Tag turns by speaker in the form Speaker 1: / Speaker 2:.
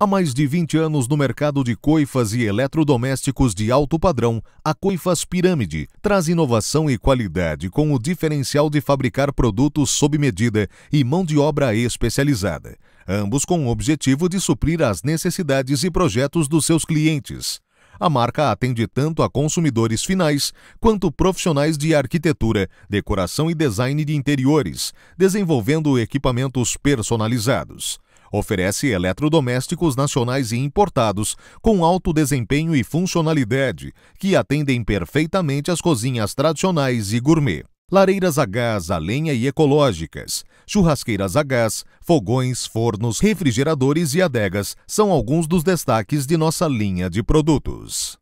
Speaker 1: Há mais de 20 anos no mercado de coifas e eletrodomésticos de alto padrão, a Coifas Pirâmide traz inovação e qualidade com o diferencial de fabricar produtos sob medida e mão de obra especializada, ambos com o objetivo de suprir as necessidades e projetos dos seus clientes. A marca atende tanto a consumidores finais quanto profissionais de arquitetura, decoração e design de interiores, desenvolvendo equipamentos personalizados. Oferece eletrodomésticos nacionais e importados com alto desempenho e funcionalidade, que atendem perfeitamente às cozinhas tradicionais e gourmet. Lareiras a gás, a lenha e ecológicas, churrasqueiras a gás, fogões, fornos, refrigeradores e adegas são alguns dos destaques de nossa linha de produtos.